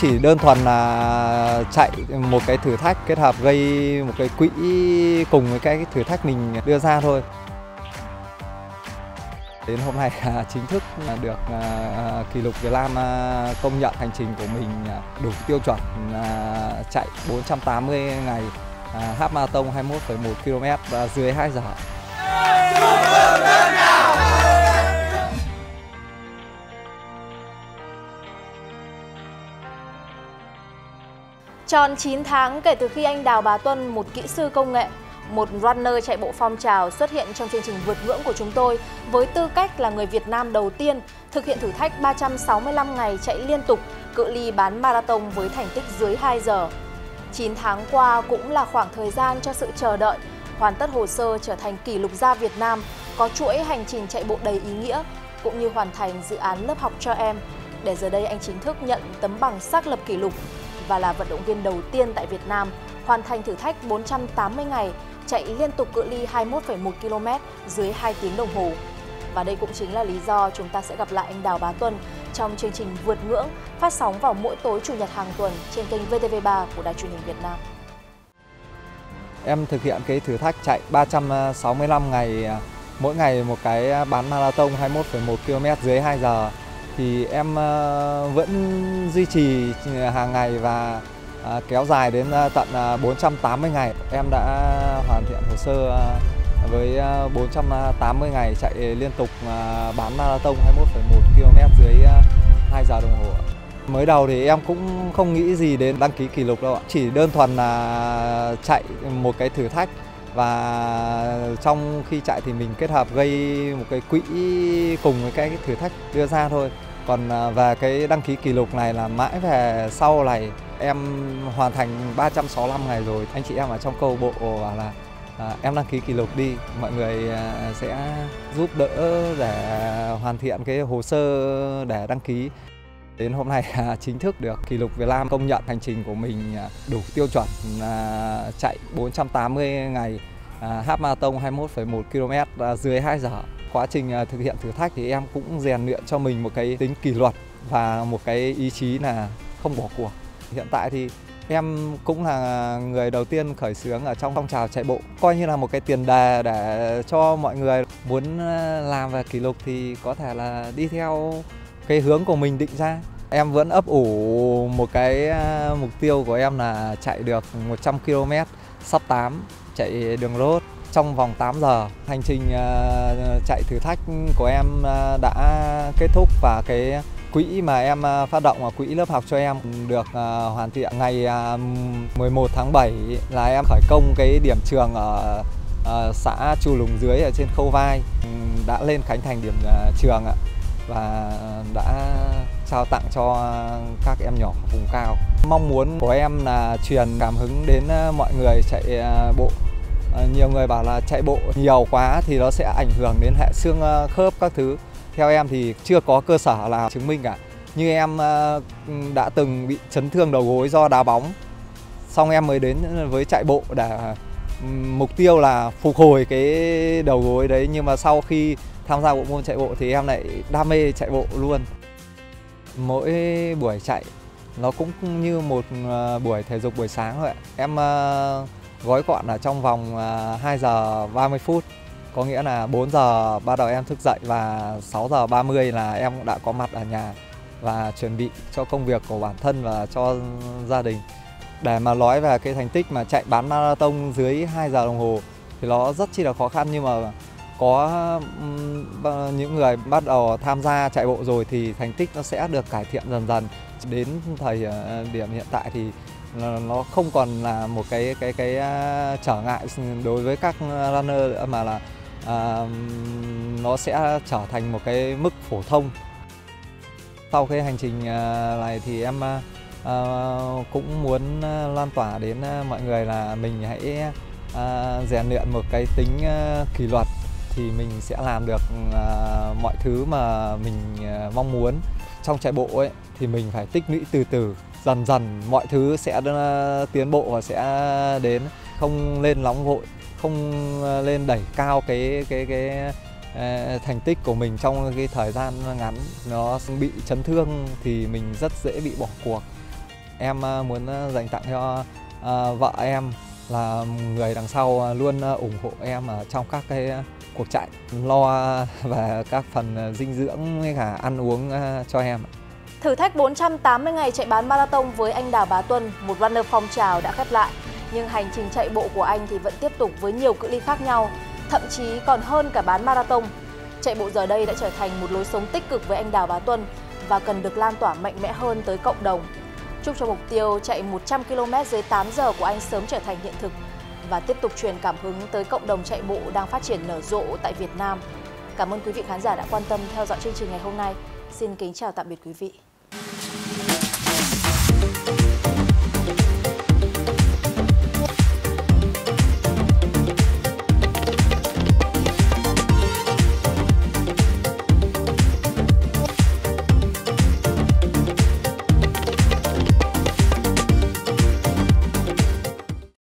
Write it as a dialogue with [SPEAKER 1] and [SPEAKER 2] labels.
[SPEAKER 1] chỉ đơn thuần là chạy một cái thử thách kết hợp gây một cái quỹ cùng với cái thử thách mình đưa ra thôi đến hôm nay chính thức được à, à, kỷ lục Việt Nam à, công nhận hành trình của mình đủ tiêu chuẩn chạy 480 ngày half marathon 21,1 km dưới 2 giờ.
[SPEAKER 2] Tròn 9 tháng kể từ khi anh Đào Bá Tuân, một kỹ sư công nghệ, một runner chạy bộ phong trào xuất hiện trong chương trình vượt ngưỡng của chúng tôi với tư cách là người Việt Nam đầu tiên thực hiện thử thách 365 ngày chạy liên tục cự ly bán marathon với thành tích dưới 2 giờ. 9 tháng qua cũng là khoảng thời gian cho sự chờ đợi, hoàn tất hồ sơ trở thành kỷ lục gia Việt Nam, có chuỗi hành trình chạy bộ đầy ý nghĩa, cũng như hoàn thành dự án lớp học cho em, để giờ đây anh chính thức nhận tấm bằng xác lập kỷ lục và là vận động viên đầu tiên tại Việt Nam hoàn thành thử thách 480 ngày chạy liên tục cự ly 21,1 km dưới 2 tiếng đồng hồ. Và đây cũng chính là lý do chúng ta sẽ gặp lại anh Đào Bá Tuân trong chương trình Vượt Ngưỡng phát sóng vào mỗi tối Chủ nhật hàng tuần trên kênh VTV3 của Đài truyền hình Việt Nam.
[SPEAKER 1] Em thực hiện cái thử thách chạy 365 ngày, à, mỗi ngày một cái à, bán marathon 21,1 km dưới 2 giờ thì em ờ, vẫn duy trì ờ, hàng ngày và ờ, kéo dài đến tận 480 ngày. Em đã hoàn thiện hồ sơ với 480 ngày chạy liên tục bán marathon 21,1 km dưới 2 giờ đồng hồ. Mới đầu thì em cũng không nghĩ gì đến đăng ký kỷ lục đâu ạ. Chỉ đơn thuần là chạy một cái thử thách và trong khi chạy thì mình kết hợp gây một cái quỹ cùng với cái thử thách đưa ra thôi. Còn à, về cái đăng ký kỷ lục này là mãi về sau này em hoàn thành 365 ngày rồi. Anh chị em ở trong câu bộ bảo là à, em đăng ký kỷ lục đi, mọi người à, sẽ giúp đỡ để hoàn thiện cái hồ sơ để đăng ký. Đến hôm nay à, chính thức được kỷ lục Việt Nam công nhận hành trình của mình đủ tiêu chuẩn chạy 480 ngày half marathon 21,1 km dưới 2 giờ. Quá trình à, thực hiện thử thách thì em cũng rèn luyện cho mình một cái tính kỷ luật và một cái ý chí là không bỏ cuộc. Hiện tại thì em cũng là người đầu tiên khởi xướng ở trong phong trào chạy bộ, coi như là một cái tiền đề để cho mọi người muốn à, làm về kỷ lục thì có thể là đi theo cái hướng của mình định ra. Em vẫn ấp ủ một cái à, mục tiêu của em là chạy được 100 km sắp 8, chạy đường road trong vòng 8 giờ. Hành trình ờ, chạy thử thách của em ờ, đã kết thúc và cái quỹ mà em ờ, phát động là quỹ lớp học cho em được hoàn thiện ngày 11 tháng 7 là em khởi công cái điểm trường ở xã Chu Lùng dưới ở trên Khâu Vai đã lên khánh thành điểm trường ạ và đã trao tặng cho các em nhỏ vùng cao. Mong muốn của em là truyền cảm hứng đến mọi người chạy bộ. À, nhiều người bảo là chạy bộ nhiều quá thì nó sẽ ảnh hưởng đến hệ xương ờ, khớp các thứ. Theo em thì chưa có cơ sở là chứng minh cả. Như em ờ, đã từng bị chấn thương đầu gối do đá bóng. Xong em mới đến với chạy bộ để mục tiêu là phục hồi cái đầu gối đấy nhưng mà sau khi tham gia bộ môn chạy bộ thì em lại đam mê chạy bộ luôn. Mỗi buổi chạy, nó cũng như một ờ, buổi thể dục buổi sáng vậy. Em gói gọn là trong vòng à, 2 giờ 30 phút. Có nghĩa là 4 giờ bắt đầu em thức dậy và 6 giờ 30 là em đã có mặt ở nhà và chuẩn bị cho công việc của bản thân và cho gia đình. Để mà nói về cái thành tích mà chạy bán marathon dưới 2 giờ đồng hồ thì nó rất chi là khó khăn nhưng mà có những người bắt đầu tham gia chạy bộ rồi thì thành tích nó sẽ được cải thiện dần dần. Đến thời ờ, điểm hiện tại thì nó không còn là một cái cái cái à, trở ngại đối với các runner nữa mà là à, nó sẽ trở thành một cái mức phổ thông. Sau cái hành trình à, này thì em à, à, cũng muốn lan tỏa đến mọi người là mình hãy à, rèn luyện một cái tính kỷ luật thì mình sẽ làm được à, mọi thứ mà mình mong muốn trong chạy bộ ấy thì mình phải tích lũy từ từ dần dần mọi thứ sẽ ờ, tiến bộ và sẽ đến. Không lên nóng vội, không ờ, lên đẩy cao cái cái cái ờ, thành tích của mình trong cái thời gian ngắn. Nó bị chấn thương thì mình rất dễ bị bỏ cuộc. Em muốn dành tặng cho vợ em là người đằng sau luôn ủng hộ em ở trong các cái cuộc chạy lo về các phần dinh dưỡng với cả ăn uống cho em.
[SPEAKER 2] Thử thách 480 ngày chạy bán marathon với anh Đào Bá Tuân, một runner phong trào đã khép lại. Nhưng hành trình chạy bộ của anh thì vẫn tiếp tục với nhiều cự ly khác nhau, thậm chí còn hơn cả bán marathon. Chạy bộ giờ đây đã trở thành một lối sống tích cực với anh Đào Bá Tuân và cần được lan tỏa mạnh mẽ hơn tới cộng đồng. Chúc cho mục tiêu chạy 100 km dưới 8 giờ của anh sớm trở thành hiện thực và tiếp tục truyền cảm hứng tới cộng đồng chạy bộ đang phát triển nở rộ tại Việt Nam. Cảm ơn quý vị khán giả đã quan tâm theo dõi chương trình ngày hôm nay. Xin kính chào tạm biệt quý vị. you